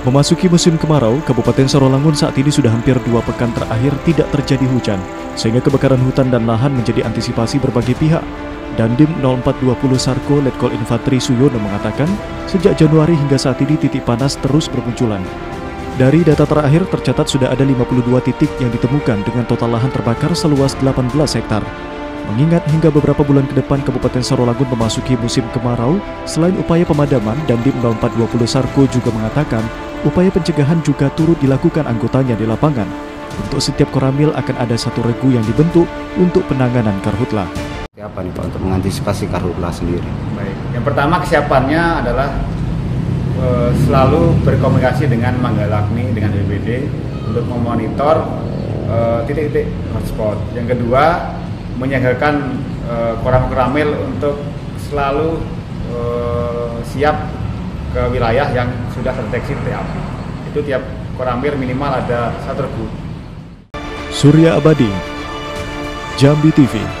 Memasuki musim kemarau, Kabupaten Sarolangun saat ini sudah hampir dua pekan terakhir tidak terjadi hujan, sehingga kebakaran hutan dan lahan menjadi antisipasi berbagai pihak. Dandim 0420 Sarko Letkol Infanteri Suyono mengatakan, sejak Januari hingga saat ini titik panas terus bermunculan. Dari data terakhir tercatat sudah ada 52 titik yang ditemukan dengan total lahan terbakar seluas 18 hektar. Mengingat hingga beberapa bulan ke depan Kabupaten Sarolangun memasuki musim kemarau, selain upaya pemadaman, Dandim 0420 Sarko juga mengatakan upaya pencegahan juga turut dilakukan anggotanya di lapangan. Untuk setiap koramil akan ada satu regu yang dibentuk untuk penanganan karhutlah. Apa nih Pak untuk mengantisipasi karhutlah sendiri? Baik, yang pertama kesiapannya adalah e, selalu berkomunikasi dengan Manggalakmi dengan BPD untuk memonitor eh, titik-titik hotspot. Yang kedua menyiagakan uh, koram-koramil untuk selalu uh, siap ke wilayah yang sudah terdeteksi api. Itu tiap koramil minimal ada satu regu. Surya Abadi, Jambi TV.